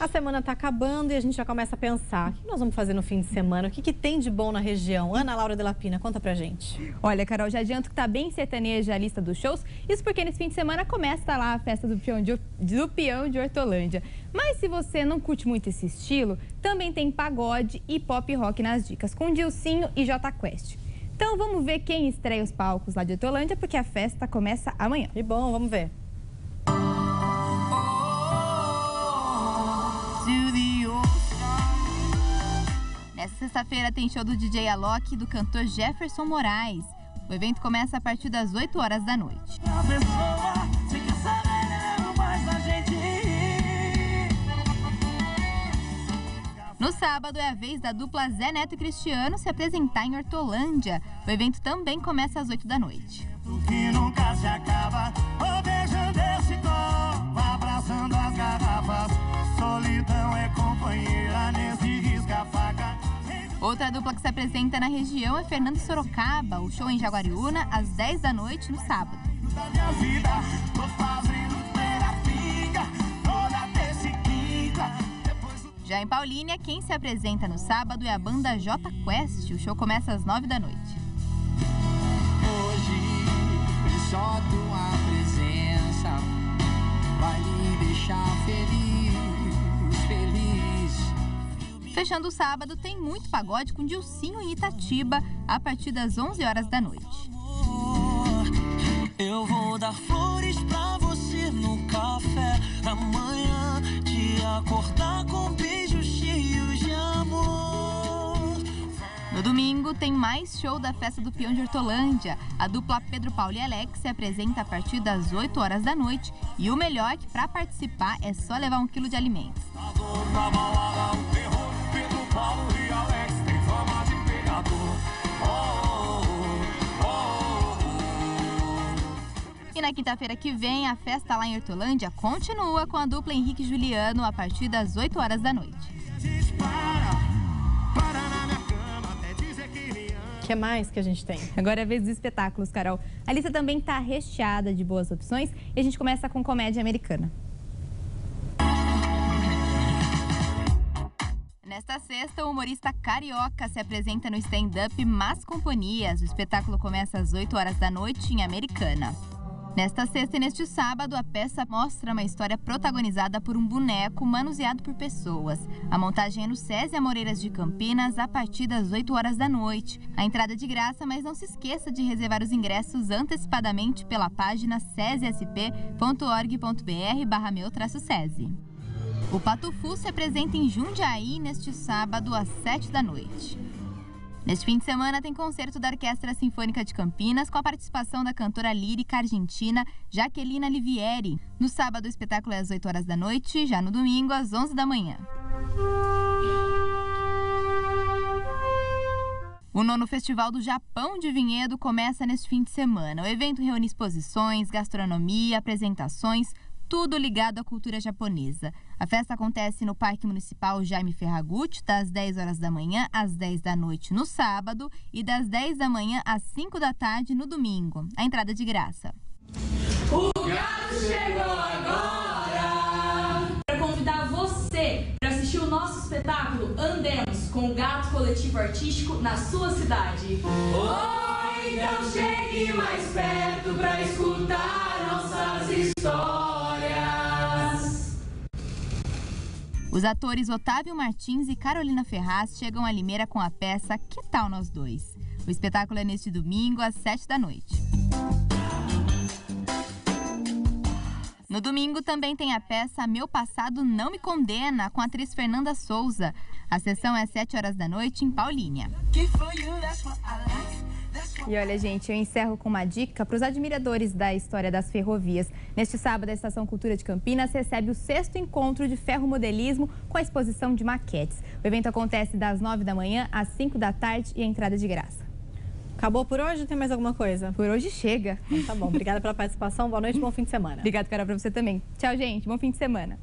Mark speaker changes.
Speaker 1: A semana está acabando e a gente já começa a pensar: o que nós vamos fazer no fim de semana? O que, que tem de bom na região? Ana Laura de Lapina, conta pra gente.
Speaker 2: Olha, Carol, já adianto que tá bem sertaneja a lista dos shows. Isso porque nesse fim de semana começa lá a festa do peão de, do peão de Hortolândia. Mas se você não curte muito esse estilo, também tem pagode e pop rock nas dicas, com Dilcinho e J Quest. Então vamos ver quem estreia os palcos lá de Hortolândia, porque a festa começa amanhã.
Speaker 1: E bom, vamos ver.
Speaker 2: Sexta-feira tem show do DJ Alok e do cantor Jefferson Moraes. O evento começa a partir das 8 horas da noite. No sábado é a vez da dupla Zé Neto e Cristiano se apresentar em Hortolândia. O evento também começa às 8 da noite. Outra dupla que se apresenta na região é Fernando Sorocaba. O show em Jaguariúna, às 10 da noite, no sábado. Já em Paulínia, quem se apresenta no sábado é a banda J Quest. O show começa às 9 da noite. Hoje, só tua presença vai me deixar feliz, Fechando o sábado, tem muito pagode com Dilcinho em Itatiba, a partir das 11 horas da noite. Eu vou dar flores pra você no café da manhã, te acordar com beijos cheios de amor. No domingo tem mais show da festa do Peão de Hortolândia. A dupla Pedro Paulo e Alex se apresenta a partir das 8 horas da noite. E o melhor é que para participar é só levar um quilo de alimentos. Paulo e Alex tem fama de pegador. E na quinta-feira que vem, a festa lá em Hortolândia continua com a dupla Henrique e Juliano a partir das 8 horas da noite.
Speaker 1: O que mais que a gente tem?
Speaker 2: Agora é a vez dos espetáculos, Carol. A lista também está recheada de boas opções e a gente começa com comédia americana. Nesta sexta, o humorista carioca se apresenta no stand-up Más Companhias. O espetáculo começa às 8 horas da noite em Americana. Nesta sexta e neste sábado, a peça mostra uma história protagonizada por um boneco manuseado por pessoas. A montagem é no Césia Moreiras de Campinas a partir das 8 horas da noite. A entrada é de graça, mas não se esqueça de reservar os ingressos antecipadamente pela página cesiasp.org.br barra meu -cese. O Patufu se apresenta em Jundiaí neste sábado às 7 da noite. Neste fim de semana tem concerto da Orquestra Sinfônica de Campinas com a participação da cantora lírica argentina Jaquelina Livieri. No sábado o espetáculo é às 8 horas da noite, já no domingo às 11 da manhã. O nono Festival do Japão de Vinhedo começa neste fim de semana. O evento reúne exposições, gastronomia, apresentações, tudo ligado à cultura japonesa. A festa acontece no Parque Municipal Jaime Ferragutti, das 10 horas da manhã às 10 da noite no sábado e das 10 da manhã às 5 da tarde no domingo. A entrada é de graça. O gato chegou
Speaker 3: agora! Para convidar você para assistir o nosso espetáculo Andemos com o Gato Coletivo Artístico na sua cidade. Oi, então chegue mais perto para escutar nossas histórias.
Speaker 2: Os atores Otávio Martins e Carolina Ferraz chegam a Limeira com a peça Que Tal Nós Dois? O espetáculo é neste domingo, às 7 da noite. No domingo também tem a peça Meu Passado Não Me Condena, com a atriz Fernanda Souza. A sessão é às 7 horas da noite em Paulínia. E olha, gente, eu encerro com uma dica para os admiradores da história das ferrovias. Neste sábado, a Estação Cultura de Campinas recebe o sexto encontro de ferromodelismo com a exposição de maquetes. O evento acontece das 9 da manhã às 5 da tarde e a entrada é de graça.
Speaker 1: Acabou por hoje? Tem mais alguma coisa?
Speaker 2: Por hoje chega.
Speaker 1: Então, tá bom. Obrigada pela participação. Boa noite, bom fim de semana.
Speaker 2: Obrigada, Carol, para você também. Tchau, gente. Bom fim de semana.